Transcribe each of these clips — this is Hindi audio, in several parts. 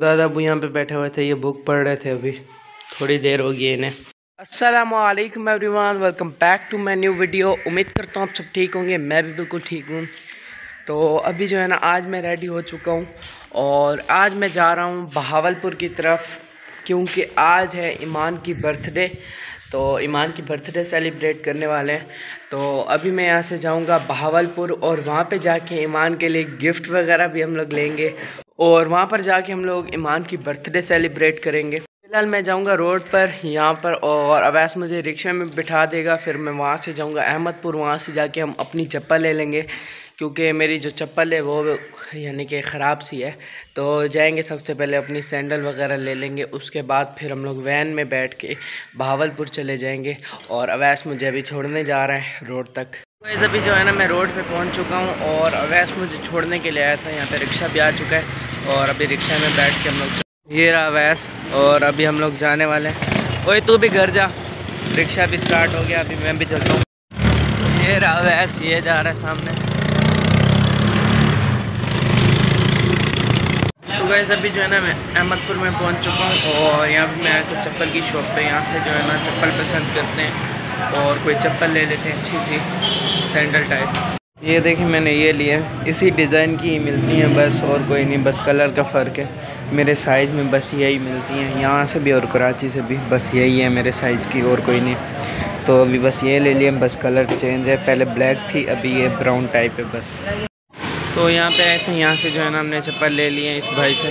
दादा अबू यहाँ पे बैठे हुए थे, ये बुक पढ़ रहे थे अभी। थोड़ी देर होगी इन्हें। Aslam everyone welcome back to my new video उम्मीद करता हूँ आप सब ठीक होंगे, मैं भी बिल्कुल ठीक हूँ। तो अभी जो है ना, आज मैं रेडी हो चुका हूँ और आज मैं जा रहा हूँ बहावलपुर की तरफ़, क्योंकि आज है ईमान की बर्थडे। तो ईमान की बर्थडे सेलिब्रेट करने वाले हैं। तो अभी मैं यहाँ से जाऊँगा बहावलपुर और वहाँ पे जाके ईमान के लिए गिफ्ट वगैरह भी हम लोग लेंगे। और वहाँ पर जाके हम लोग ईमान की बर्थडे सेलिब्रेट करेंगे। फ़िलहाल मैं जाऊँगा रोड पर, यहाँ पर, और अवैस मुझे रिक्शा में बिठा देगा, फिर मैं वहाँ से जाऊँगा अहमदपुर, वहाँ से जाके हम अपनी चप्पल ले लेंगे, क्योंकि मेरी जो चप्पल है वो यानी कि ख़राब सी है। तो जाएँगे सबसे पहले अपनी सैंडल वगैरह ले लेंगे, उसके बाद फिर हम लोग वैन में बैठ के बहावलपुर चले जाएँगे, और अवैस मुझे अभी छोड़ने जा रहा है रोड तक। वैसे अभी जो है ना, मैं रोड पे पहुँच चुका हूँ, और अवैस मुझे छोड़ने के लिए आया था, यहाँ पे रिक्शा भी आ चुका है। और अभी रिक्शा में बैठ के हम लोग ये रहा अवैस और अभी हम लोग जाने वाले हैं। ओए, तू भी घर जा। रिक्शा भी स्टार्ट हो गया, अभी मैं भी चलता हूँ। ये रहा अवैस ये जा रहा है सामने। तो वैसे अभी जो है ना मैं अहमदपुर में पहुँच चुका हूँ और यहाँ पर मैं आया तो चप्पल की शॉप पे। यहाँ से जो है ना चप्पल पसंद करते हैं और कोई चप्पल ले लेते हैं, अच्छी सी सैंडल टाइप ये देखिए मैंने ये लिया इसी डिज़ाइन की ही मिलती हैं बस, और कोई नहीं, बस कलर का फ़र्क है। मेरे साइज़ में बस यही मिलती हैं। यहाँ से भी और कराची से भी बस यही है मेरे साइज़ की, और कोई नहीं। तो अभी बस ये ले लिए, बस कलर चेंज है। पहले ब्लैक थी, अभी ये ब्राउन टाइप है बस। तो यहाँ पे आए थे, यहाँ से जो है ना हमने चप्पल ले लिए इस भाई से।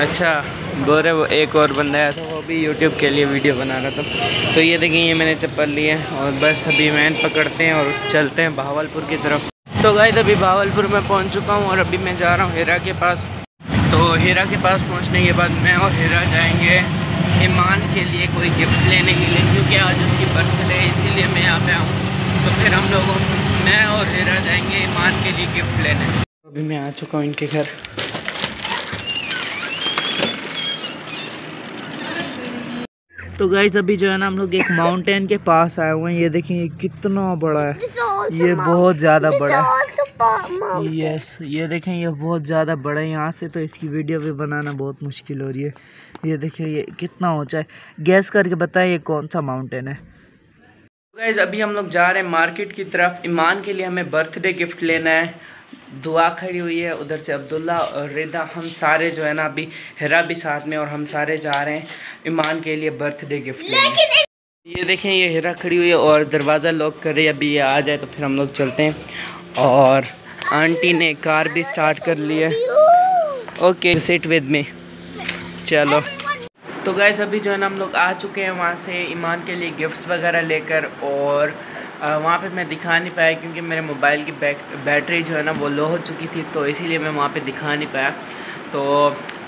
अच्छा बोल रहे वो एक और बंदा आया था वो भी यूट्यूब के लिए वीडियो बना रहा था। तो ये देखिए, ये मैंने चप्पल ली है, और बस अभी वैन पकड़ते हैं और चलते हैं बहावलपुर की तरफ़। तो गए अभी बहावलपुर में पहुँच चुका हूँ, और अभी मैं जा रहा हूँ हीरा के पास। तो हीरा के पास पहुँचने के बाद मैं और हीरा जाएँगे ईमान के लिए कोई गिफ्ट लेने के लिए, क्योंकि आज उसकी बर्थडे है, इसीलिए मैं यहाँ पे आऊँ। तो फिर हम लोग, मैं और हीरा जाएँगे ईमान के लिए गिफ्ट लेने। अभी मैं आ चुका हूँ इनके घर। तो गाइज़ अभी जो है ना हम लोग एक माउंटेन के पास आए हुए हैं। ये देखें ये कितना बड़ा है। ये बहुत ज़्यादा बड़ा है। यस ये देखें ये बहुत ज़्यादा बड़ा है यहाँ से तो इसकी वीडियो भी बनाना बहुत मुश्किल हो रही है। ये देखिए ये कितना ऊँचा है। गैस करके बताएँ ये कौन सा माउंटेन है। गाइज़ अभी हम लोग जा रहे हैं मार्केट की तरफ़। ईमान के लिए हमें बर्थडे गिफ्ट लेना है। दुआ खड़ी हुई है उधर से अब्दुल्ला और रिदा। हम सारे जो है ना अभी हिरा भी साथ में और हम सारे जा रहे हैं ईमान के लिए बर्थडे गिफ्ट लेने। ये देखें ये हिरा खड़ी हुई है और दरवाज़ा लॉक कर रही है। अभी ये आ जाए तो फिर हम लोग चलते हैं। और आंटी ने कार भी स्टार्ट कर ली है। ओके सिट विद मी चलो। तो गैस अभी जो है ना हम लोग आ चुके हैं वहाँ से ईमान के लिए गिफ्ट्स वगैरह लेकर और वहाँ पे मैं दिखा नहीं पाया क्योंकि मेरे मोबाइल की बैटरी जो है ना वो लो हो चुकी थी तो इसीलिए मैं वहाँ पे दिखा नहीं पाया। तो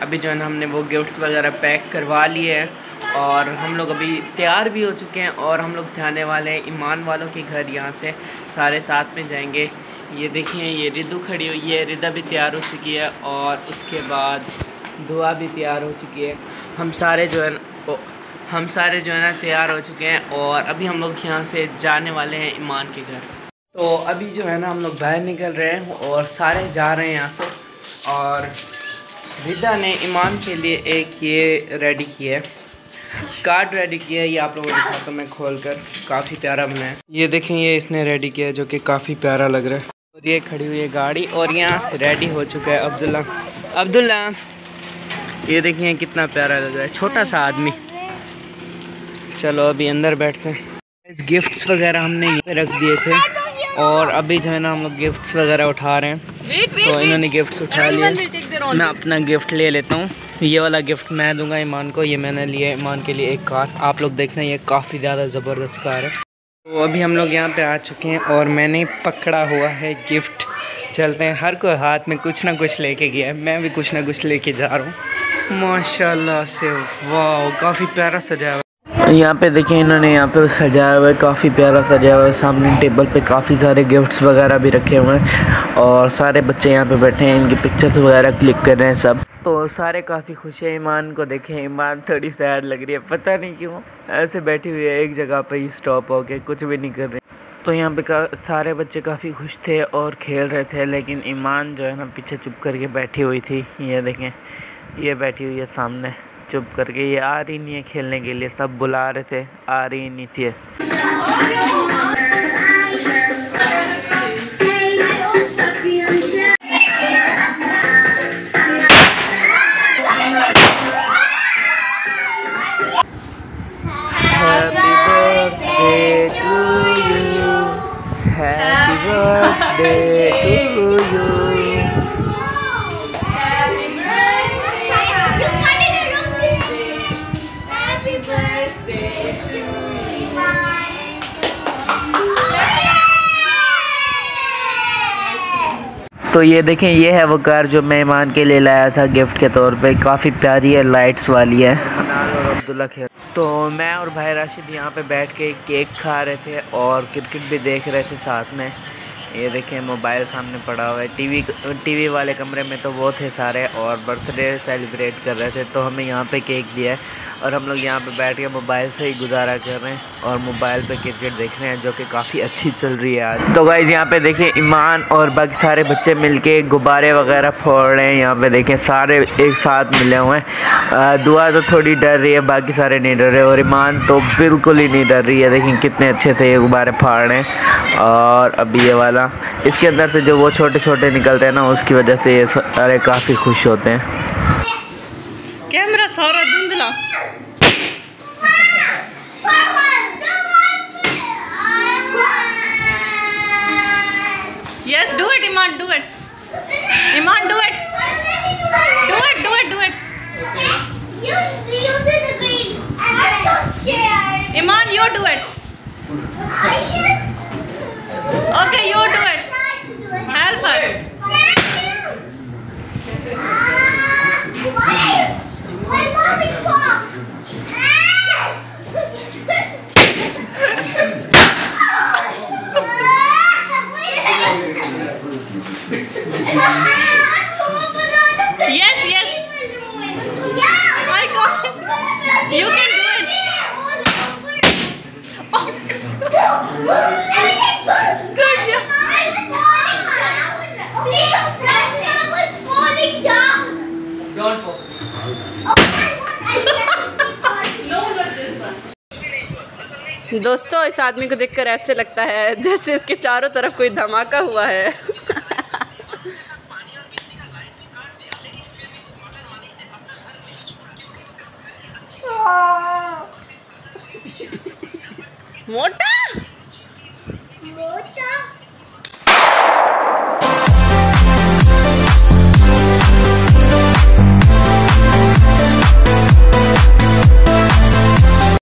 अभी जो है ना हमने वो गिफ्ट्स वगैरह पैक करवा लिए हैं और हम लोग अभी तैयार भी हो चुके हैं और हम लोग जाने वाले हैं ईमान वालों के घर यहाँ से, सारे साथ में जाएँगे। ये देखिए, ये रिदू खड़ी हुई है रिदा भी तैयार हो चुकी है और उसके बाद दुआ भी तैयार हो चुकी है। हम सारे जो है हम सारे जो है ना तैयार हो चुके हैं और अभी हम लोग यहाँ से जाने वाले हैं ईमान के घर। तो अभी जो है ना हम लोग बाहर निकल रहे हैं और सारे जा रहे हैं यहाँ से। और रिदा ने ईमान के लिए एक ये रेडी किया है। कार्ड रेडी किया है, ये आप लोगों को दिखाता हूँ मैं खोल कर काफ़ी प्यारा बनाया ये देखें, ये इसने रेडी किया है जो कि काफ़ी प्यारा लग रहा है। और ये खड़ी हुई है गाड़ी और यहाँ से रेडी हो चुका है अब्दुल्ला। अब्दुल्ला, ये देखिए कितना प्यारा लग रहा है। छोटा सा आदमी। चलो अभी अंदर बैठते हैं। गिफ्ट्स वगैरह हमने ये रख दिए थे। और अभी जो है ना हम लोग गिफ्ट्स वगैरह उठा रहे हैं। तो इन्होंने गिफ्ट्स उठा लिए। मैं अपना गिफ्ट ले लेता हूँ। ये वाला गिफ्ट मैं दूँगा ईमान को। ये मैंने लिया ईमान के लिए एक कार। आप लोग देखना ये काफ़ी ज़्यादा ज़बरदस्त कार है। तो अभी हम लोग यहाँ पे आ चुके हैं और मैंने पकड़ा हुआ है गिफ्ट चलते हैं। हर कोई हाथ में कुछ ना कुछ लेके गया है। मैं भी कुछ ना कुछ लेके जा रहा हूँ। माशाल्लाह से वाह काफ़ी प्यारा सजा हुआ यहाँ पे देखिए इन्होंने यहाँ पे सजाया हुआ है, काफ़ी प्यारा सजाया हुआ है। सामने टेबल पे काफ़ी सारे गिफ्ट्स वगैरह भी रखे हुए हैं और सारे बच्चे यहाँ पे बैठे हैं, इनकी पिक्चर्स वगैरह क्लिक कर रहे हैं सब। तो सारे काफ़ी खुश हैं, ईमान को देखें, ईमान थोड़ी सैड लग रही है, पता नहीं क्यों। ऐसे बैठी हुई है, एक जगह पर ही स्टॉप हो के कुछ भी नहीं कर रहे। तो यहाँ पे का, सारे बच्चे काफ़ी खुश थे और खेल रहे थे, लेकिन ईमान जो है ना, पीछे चुप करके बैठी हुई थी। ये देखें, ये बैठी हुई है सामने। चुप करके, ये आ रही नहीं है खेलने के लिए, सब बुला रहे थे, आ रही नहीं थी। तो ये देखें, ये है वो कार जो मेहमान के लिए लाया था गिफ्ट के तौर पे। काफ़ी प्यारी है लाइट्स वाली है। और अब्दुल्ला खेल तो मैं और भाई राशिद यहाँ पे बैठ के केक खा रहे थे और क्रिकेट भी देख रहे थे साथ में। ये देखें मोबाइल सामने पड़ा हुआ है। टीवी टीवी वाले कमरे में तो वो थे सारे और बर्थडे सेलिब्रेट कर रहे थे तो हमें यहाँ पे केक दिया है और हम लोग यहाँ पे बैठ के मोबाइल से ही गुजारा कर रहे हैं और मोबाइल पे क्रिकेट देख रहे हैं, जो कि काफ़ी अच्छी चल रही है आज। तो गाइज़ यहाँ पे देखिए, ईमान और बाकी सारे बच्चे मिल गुब्बारे वगैरह फोड़ रहे हैं। यहाँ पे देखें सारे एक साथ मिले हुए हैं। दुआ तो थोड़ी डर रही है, बाकी सारे नहीं डर रहे और ईमान तो बिल्कुल ही नहीं डर रही है। देखें कितने अच्छे से ये गुब्बारे फाड़ रहे हैं और अभी ये वाला इसके अंदर से जो वो छोटे छोटे निकलते हैं ना उसकी वजह से ये सारे काफ़ी खुश होते हैं कैमरा सारा धुंधला Yes, do it, Iman, do it. Iman, do it. Do it, do it, do it. You, you did the green. I'm so scared. Iman, you do it. I should. Okay, you do it. दोस्तों इस आदमी को देखकर ऐसे लगता है जैसे इसके चारों तरफ़ कोई धमाका हुआ है। मोटा? मोटा?